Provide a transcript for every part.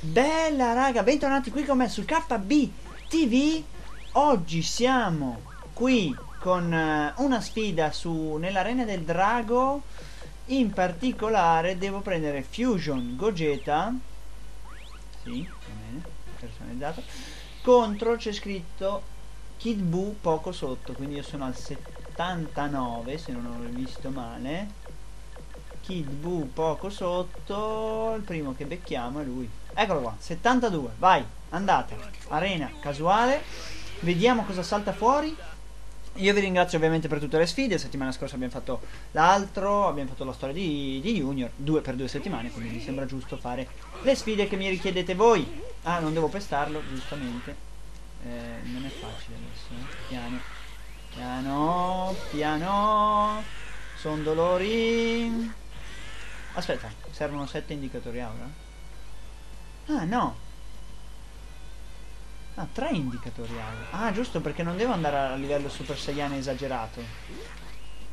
Bella raga, bentornati qui con me su KB TV. Oggi siamo qui con uh, una sfida su nell'arena del drago. In particolare devo prendere Fusion Gogeta. Sì, va bene, personalizzato. Contro c'è scritto Kid Buu poco sotto, quindi io sono al 79 se non ho visto male. Kid Buu poco sotto, il primo che becchiamo è lui. Eccolo qua, 72, vai, andate. Arena casuale, vediamo cosa salta fuori. Io vi ringrazio ovviamente per tutte le sfide, la settimana scorsa abbiamo fatto l'altro, abbiamo fatto la storia di, di Junior, due per due settimane, quindi mi sembra giusto fare le sfide che mi richiedete voi. Ah, non devo pestarlo, giustamente. Eh, non è facile adesso, eh. piano, piano, piano, sono dolori. Aspetta, servono sette indicatori aura? Ah, no. Ah, tre indicatori aura. Ah, giusto, perché non devo andare a livello Super Saiyan esagerato.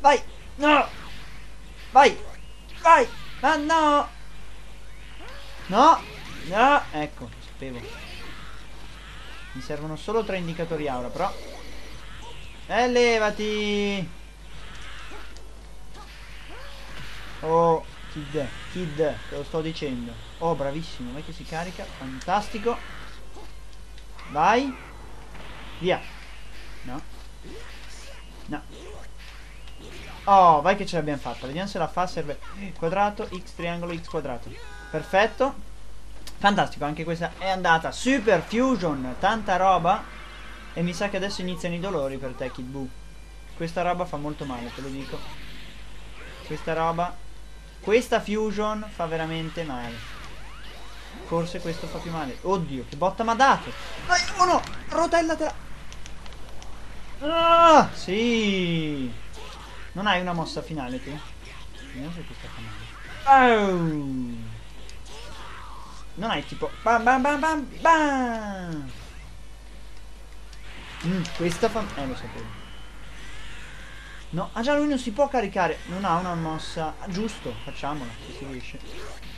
Vai! No! Vai! Vai! Ah, no! No! No! Ecco, sapevo. Mi servono solo tre indicatori aura, però. E levati! Oh, Kid, Kid, te lo sto dicendo. Oh, bravissimo, vai che si carica, fantastico. Vai. Via. No. No. Oh, vai che ce l'abbiamo fatta. Vediamo se la fa, serve quadrato, x triangolo, x quadrato. Perfetto. Fantastico, anche questa è andata. Super Fusion, tanta roba. E mi sa che adesso iniziano i dolori per te, Kid Buu. Questa roba fa molto male, te lo dico. Questa roba questa fusion fa veramente male. Forse questo fa più male. Oddio, che botta mi ha dato. Vai, uno, rotellatela. Ah, sì. Non hai una mossa finale tu? Vediamo se questa fa. Oh. Non hai tipo bam bam bam bam bam. Mm, questa fa... Eh, lo sapevo. No, ah già lui non si può caricare Non ha una mossa ah, Giusto, facciamola se si riesce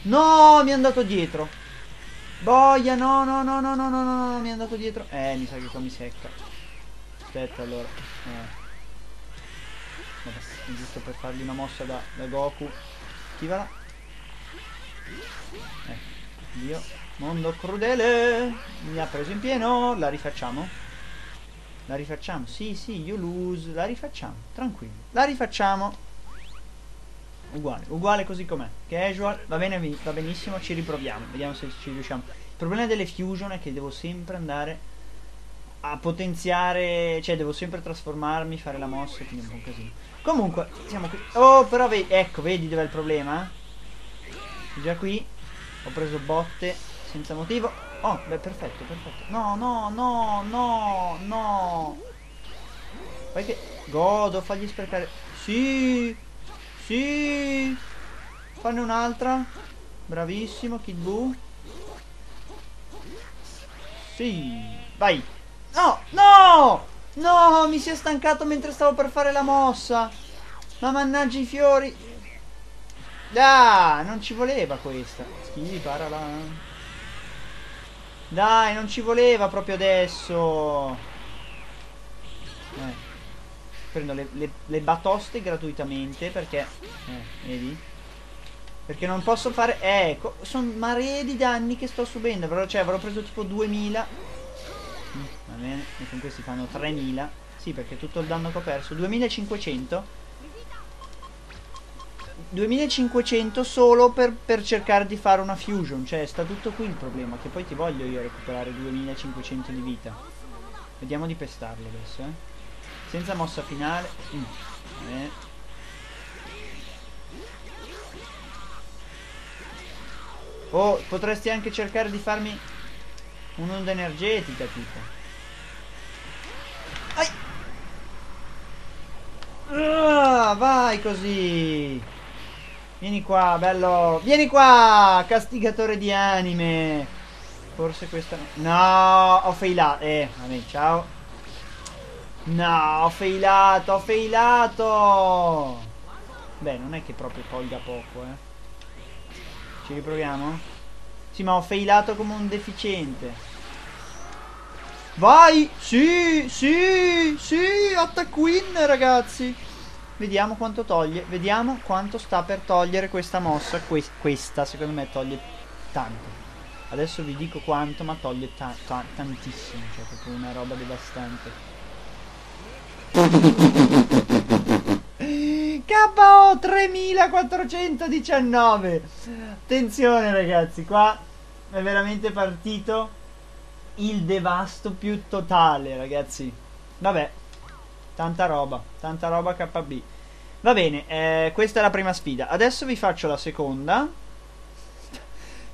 No, mi è andato dietro Boia, no, no, no, no, no, no, no, no Mi è andato dietro Eh, mi sa che qua mi secca Aspetta allora eh. Vabbè, giusto per fargli una mossa da, da Goku Attivala Eh, Dio Mondo crudele Mi ha preso in pieno La rifacciamo la rifacciamo? Sì, sì, you lose. La rifacciamo, tranquillo. La rifacciamo. Uguale, uguale così com'è. Casual, va bene, va benissimo, ci riproviamo. Vediamo se ci riusciamo. Il problema delle fusion è che devo sempre andare a potenziare, cioè devo sempre trasformarmi, fare la mossa, quindi è un po' casino. Comunque, siamo qui. Oh, però vedi, ecco, vedi dov'è il problema? Già qui ho preso botte senza motivo. Oh, beh, perfetto, perfetto. No, no, no, no, no. Fai che... Godo, fagli sprecare... Sì, sì. Fanne un'altra. Bravissimo, Kid Buu. Sì, vai. No, no! No, mi si è stancato mentre stavo per fare la mossa. Ma mannaggia i fiori. Ah, non ci voleva questa. Schivi, para la... Dai, non ci voleva proprio adesso. Eh. Prendo le, le, le batoste gratuitamente perché... Eh, vedi? Perché non posso fare... Eh, ecco, sono marea di danni che sto subendo. Però, cioè, avrò preso tipo 2000. Mm, va bene, e con questi fanno 3000. Sì, perché tutto il danno che ho perso. 2500 2500 solo per, per, cercare di fare una fusion Cioè sta tutto qui il problema Che poi ti voglio io recuperare 2500 di vita Vediamo di pestarlo adesso eh Senza mossa finale mm. eh. Oh potresti anche cercare di farmi Un'onda energetica tipo Ai uh, Vai così Vieni qua, bello. Vieni qua, castigatore di anime. Forse questa no. Ho failato. Eh, vabbè, ciao. No, ho failato, ho failato. Beh, non è che proprio tolga poco, eh. Ci riproviamo? Sì, ma ho failato come un deficiente. Vai! Sì, sì, sì, attack win, ragazzi. Vediamo quanto toglie. Vediamo quanto sta per togliere questa mossa. Que questa, secondo me, toglie tanto. Adesso vi dico quanto, ma toglie ta ta tantissimo. Cioè, proprio una roba devastante. KO 3419 Attenzione ragazzi Qua è veramente partito il devasto più totale, ragazzi. Vabbè, tanta roba, tanta roba KB. Va bene, eh, questa è la prima sfida. Adesso vi faccio la seconda.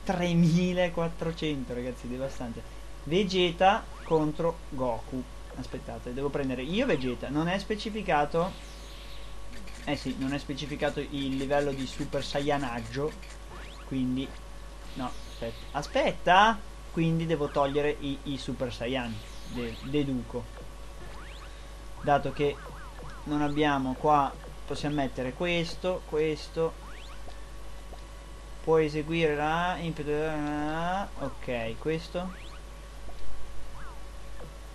3400, ragazzi, devastante. Vegeta contro Goku. Aspettate, devo prendere io Vegeta. Non è specificato... Eh sì, non è specificato il livello di Super Saiyanaggio. Quindi... No, aspetta. Aspetta! quindi devo togliere i, i Super Saiyan de, deduco dato che non abbiamo qua possiamo mettere questo questo può eseguire la ok questo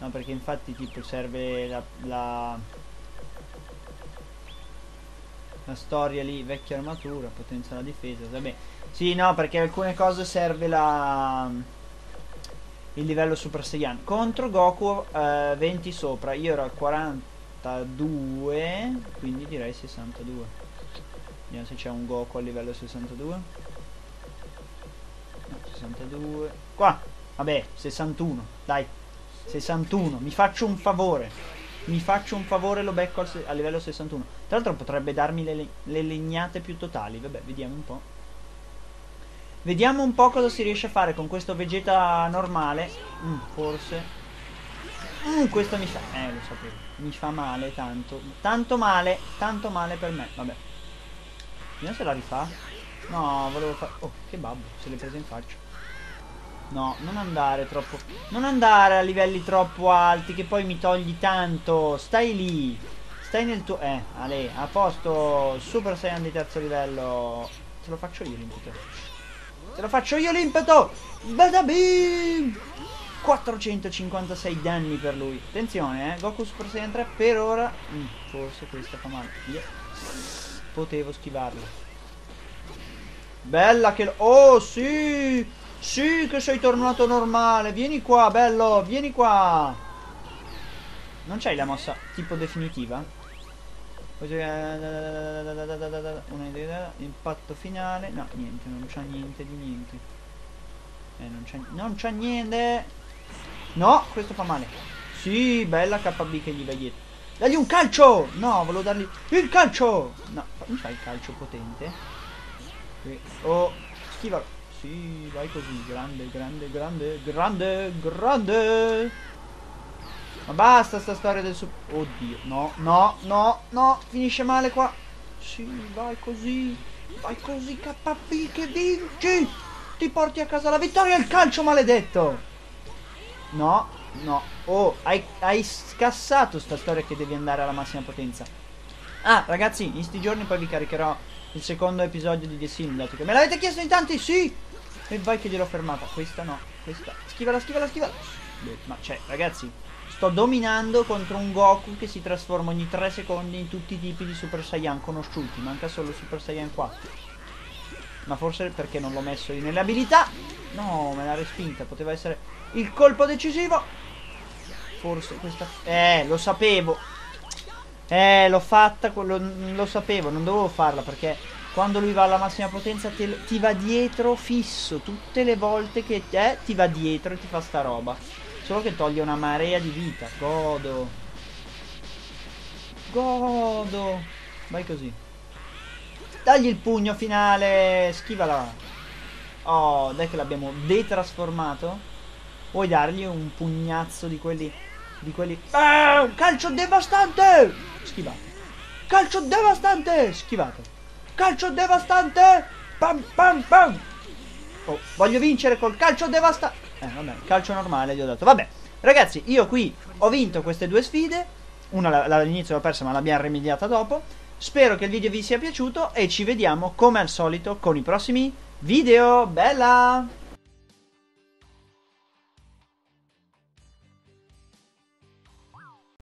no perché infatti tipo serve la, la la storia lì vecchia armatura potenza la difesa vabbè. Sì no perché alcune cose serve la il livello Super Saiyan. Contro Goku eh, 20 sopra. Io ero a 42 quindi direi 62 vediamo se c'è un Goku a livello 62 no, 62 qua! Vabbè 61 dai 61 mi faccio un favore mi faccio un favore lo becco al a livello 61 tra l'altro potrebbe darmi le, le legnate più totali vabbè vediamo un po' Vediamo un po' cosa si riesce a fare con questo Vegeta normale. Mm, forse. Mm, questo mi fa... Eh, lo sapevo. Mi fa male tanto. Tanto male. Tanto male per me. Vabbè. Vediamo se la rifà. No, volevo fare... Oh, che babbo. Se l'è presa in faccia. No, non andare troppo... Non andare a livelli troppo alti che poi mi togli tanto. Stai lì. Stai nel tuo... Eh, Ale, a posto. Super Saiyan di terzo livello. Ce lo faccio io l'imputo. Te lo faccio io l'impeto! Badabim! 456 danni per lui. Attenzione, eh. Goku Super Saiyan 3 per ora. Mm, forse questa fa male. Yeah. Potevo schivarlo. Bella che... Oh, sì! Sì, che sei tornato normale. Vieni qua, bello. Vieni qua. Non c'hai la mossa tipo definitiva? una idea impatto finale no niente non c'ha niente di niente eh, non non c'è niente no questo fa male sì bella KB che gli va dietro dagli un calcio no volevo dargli il calcio no mi fai il calcio potente oh schivalo sì vai così grande grande grande grande grande ma basta sta storia del su... Oddio, no, no, no, no, finisce male qua. Sì, vai così. Vai così, KP che vinci. Ti porti a casa la vittoria il calcio maledetto. No, no. Oh, hai, hai scassato sta storia che devi andare alla massima potenza. Ah, ragazzi, in sti giorni poi vi caricherò il secondo episodio di The Sim, dato che me l'avete chiesto in tanti, sì! E vai che gliel'ho fermata. Questa no, questa. Schivala, schivala, schivala. Ma cioè, ragazzi, Sto dominando contro un Goku che si trasforma ogni 3 secondi in tutti i tipi di Super Saiyan conosciuti. Manca solo Super Saiyan 4. Ma forse perché non l'ho messo nelle abilità. No, me l'ha respinta. Poteva essere il colpo decisivo. Forse questa... Eh, lo sapevo. Eh, l'ho fatta, lo, lo, sapevo, non dovevo farla perché quando lui va alla massima potenza te, ti va dietro fisso. Tutte le volte che eh, ti va dietro e ti fa sta roba. Solo che toglie una marea di vita. Godo. Godo. Vai così. Dagli il pugno finale. Schivala. Oh, dai che l'abbiamo detrasformato. Vuoi dargli un pugnazzo di quelli... Di quelli... Eh, calcio devastante! Schivato. Calcio devastante! Schivato. Calcio devastante! Pam pam pam! Oh, voglio vincere col calcio devastante. Eh, vabbè, calcio normale gli ho dato. Vabbè, ragazzi, io qui ho vinto queste due sfide. Una all'inizio l'ho persa, ma l'abbiamo rimediata dopo. Spero che il video vi sia piaciuto e ci vediamo come al solito con i prossimi video. Bella!